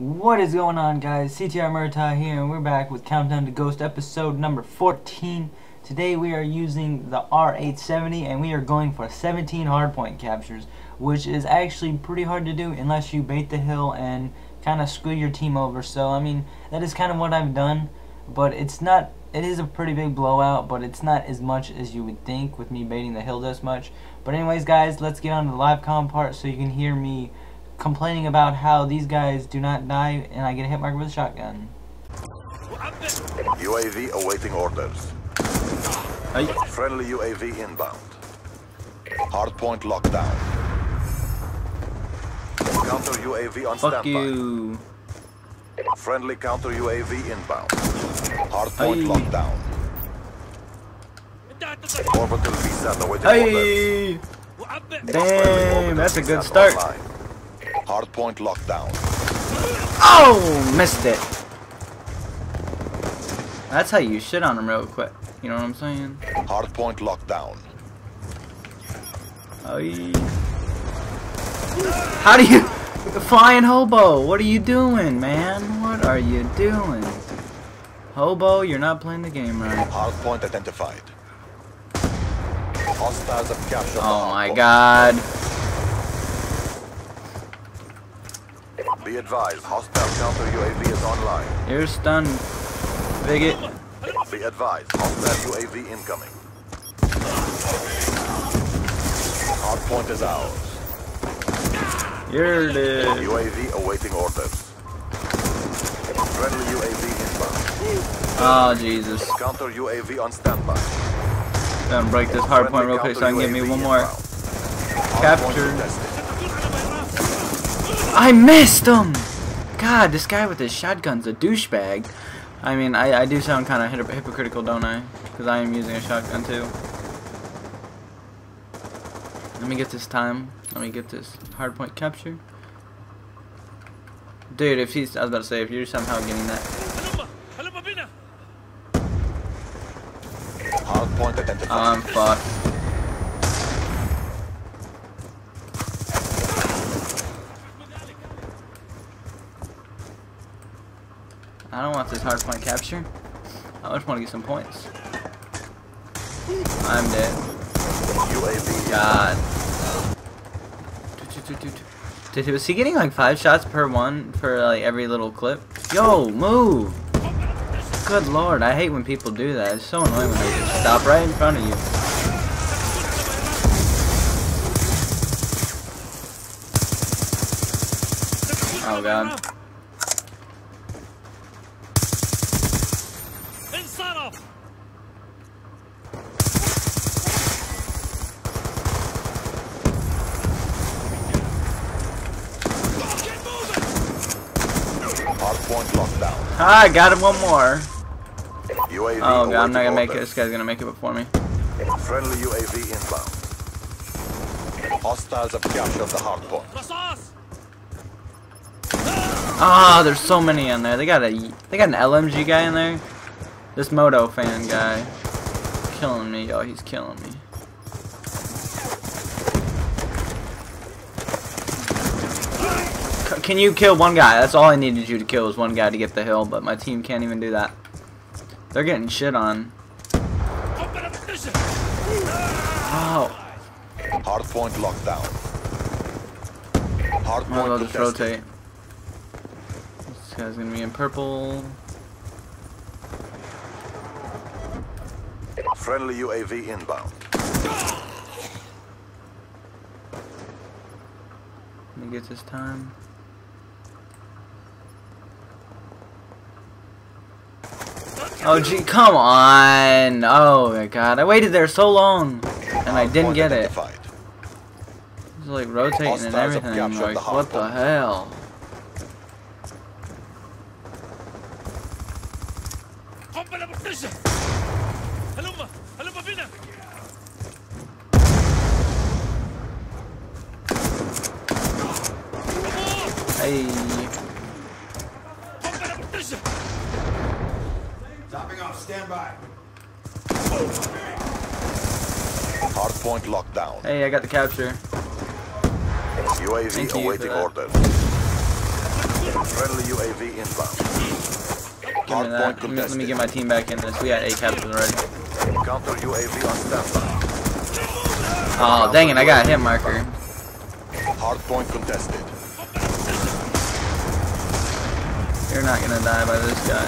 What is going on guys? CTR Murtagh here and we're back with Countdown to Ghost episode number 14. Today we are using the R870 and we are going for 17 hardpoint captures which is actually pretty hard to do unless you bait the hill and kind of screw your team over. So I mean that is kind of what I've done but it's not it is a pretty big blowout but it's not as much as you would think with me baiting the hill this much. But anyways guys let's get on to the live com part so you can hear me complaining about how these guys do not die and I get a hit marker with a shotgun. UAV awaiting orders. Hey. Friendly UAV inbound. Hardpoint lockdown. Counter UAV on Fuck standby. you. Friendly counter UAV inbound. Hardpoint Hey. lockdown. Orbital VSAT awaiting orders. Hey! Friendly Damn, that's a good start. online. Hardpoint lockdown. Oh! Missed it. That's how you shit on them real quick. You know what I'm saying? Hardpoint lockdown. Hey. Oh, how do you... Flying hobo, what are you doing, man? What are you doing? Hobo, you're not playing the game right. Hardpoint identified. Hostiles have captured Oh my god. Be advised, hostile counter UAV is online. You're stunned, bigot. Be advised, hostile UAV incoming. Hardpoint is ours. You're dead. UAV awaiting orders. Friendly UAV inbound. Oh, Jesus. Counter UAV on standby. Gonna break this hard point real quick so I can get me one more. Hardpoint Captured. Contested. I missed him! God, this guy with his shotgun's a douchebag. I mean, I, I do sound kind of hypocritical, don't I? Because I am using a shotgun too. Let me get this time. Let me get this hardpoint capture. Dude, if he's, I was about to say, if you're somehow getting that. Hardpoint identified. I'm fucked. Hardpoint capture. I just want to get some points. I'm dead. UAV God. Dude, was he getting like five shots per one for like every little clip? Yo, move! Good lord, I hate when people do that. It's so annoying when they just stop right in front of you. Oh god. Ah, I got him one more. UAV oh god, I'm not gonna make it. This guy's gonna make it before me. Friendly UAV inbound. Hostiles have captured the hard. Ah, oh, there's so many in there. They got a, they got an LMG guy in there. This Moto fan guy, killing me, yo. He's killing me. can you kill one guy? That's all I needed you to kill was one guy to get the hill, but my team can't even do that. They're getting shit on. Oh. Hardpoint lockdown. Hardpoint just rotate. This guy's gonna be in purple. Friendly UAV inbound. Let me get this time. Oh gee, come on! Oh my god, I waited there so long, and I didn't get it. It's like rotating and everything. Like, what the hell? Hardpoint lockdown. hey, I got the capture. UAV Thank awaiting that. orders. Friendly UAV inbound. Give me that. Let me, let me get my team back in this. We got eight captures already. Counter UAV on standby. Oh, dang it, I got a hit marker. Hardpoint contested. You're not gonna die by this guy.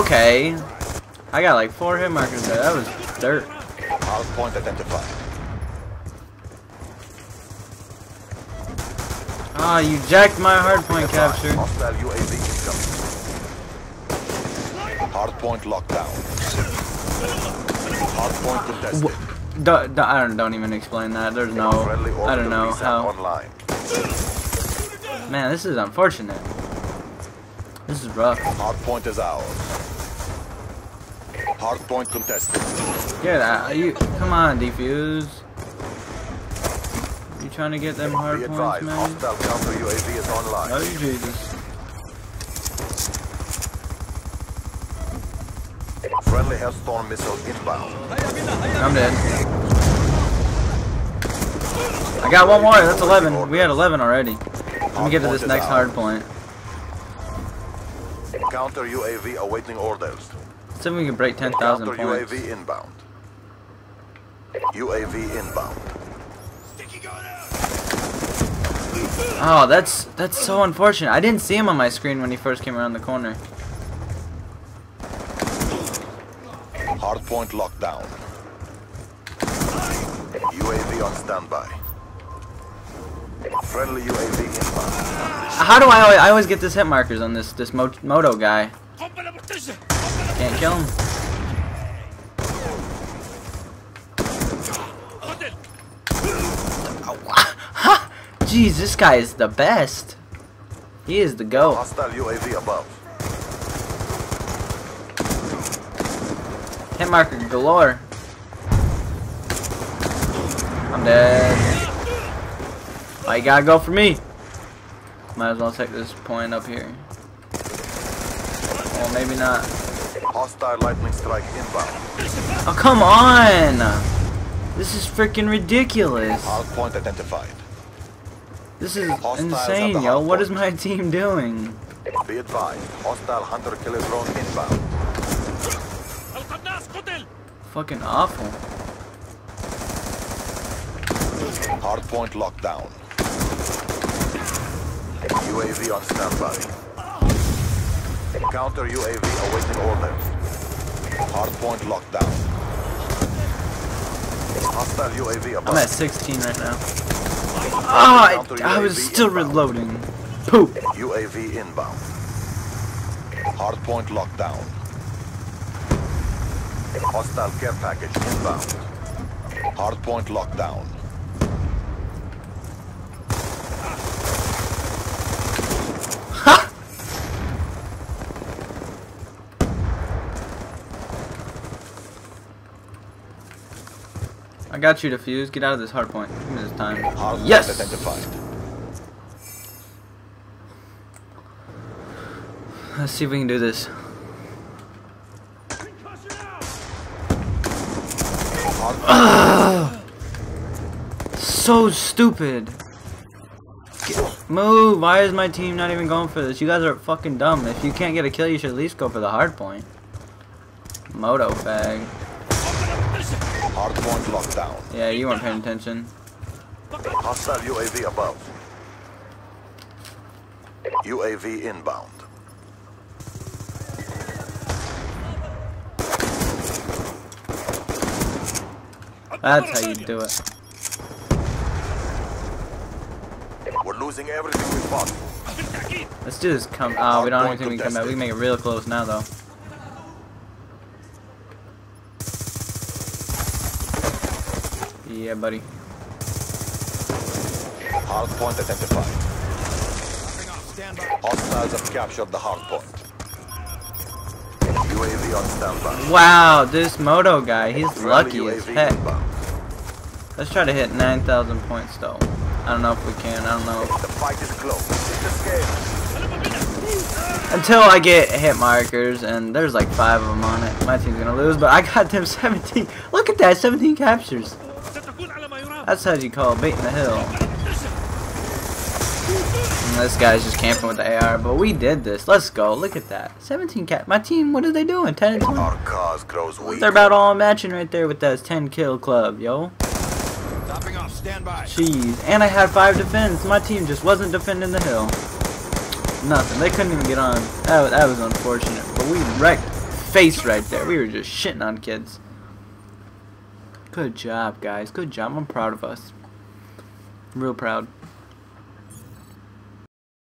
Okay. I got like four hit markers there. That was dirt. Hardpoint identified. Oh, you jacked my hardpoint capture. Hostile UAV incoming. Hardpoint lockdown. Hardpoint contested. Don't, don't, I don't, don't even explain that. There's no, I don't know how. Online. Man, this is unfortunate. This is rough. Hardpoint is ours. Hardpoint contested. Get out. You, come on, defuse. You trying to get them hard Be points, man? hostile counter UAV is online. Oh, Jesus. Friendly Hellstorm missile inbound. I'm dead. I got one more. That's 11. We had 11 already. Let me get to this next hard point. Counter UAV awaiting orders. See if we can break 10,000 points. UAV inbound. UAV inbound. Oh, that's that's so unfortunate. I didn't see him on my screen when he first came around the corner. Hardpoint locked down. UAV on standby. Friendly UAV inbound. How do I always, I always get this hit markers on this this Mo moto guy? Can't kill him. Jeez, this guy is the best. He is the go. Hostile UAV above. Hit marker galore. I'm dead. Why oh, you gotta go for me? Might as well take this point up here. Well, maybe not. Hostile lightning strike inbound. Oh, come on! This is freaking ridiculous. Hard point identified. This is Hostiles insane, yo. What is my team doing? Be advised, hostile hunter killer drone inbound. Fucking awful. Hardpoint lockdown. UAV on standby. Counter UAV awaiting orders. Hardpoint lockdown. Hostile UAV above. I'm at 16 right now. Ah, I, I was still reloading. Poop. UAV inbound. Hardpoint lockdown. Hostile care package inbound. Hardpoint locked I got you defused. Get out of this hard point. Give me this time. Hardpoint Yes! identified. Let's see if we can do this. So stupid. Get- move. Why is my team not even going for this? You guys are fucking dumb. If you can't get a kill, you should at least go for the hard point. Moto fag. Hard point locked down. Yeah, you weren't paying attention. Hostile UAV above. UAV inbound. That's how you do it. We're losing everything we fought. Let's do this come. Oh, we don't have anything we can come back. We can make it real close now, though. Yeah, buddy. Hardpoint identified. Hostiles have captured the hardpoint. UAV on standby. Wow, this Moto guy, he's lucky as heck. inbound. Let's try to hit 9,000 points, though. I don't know if we can. I don't know. The fight is close. It's the scale. Until I get hit markers, and there's like five of them on it. My team's gonna lose, but I got them 17. Look at that, 17 captures. That's how you call baiting the hill. And this guy's just camping with the AR, but we did this. Let's go. Look at that. 17 cat. My team, what are they doing? 10 and 20? Our cause grows weak. They're about all matching right there with that 10 kill club, yo. Topping off, stand by. Jeez. And I had 5 defense. My team just wasn't defending the hill. Nothing. They couldn't even get on. That, that was unfortunate. But we wrecked face right there. We were just shitting on kids. Good job, guys. Good job. I'm proud of us. Real proud.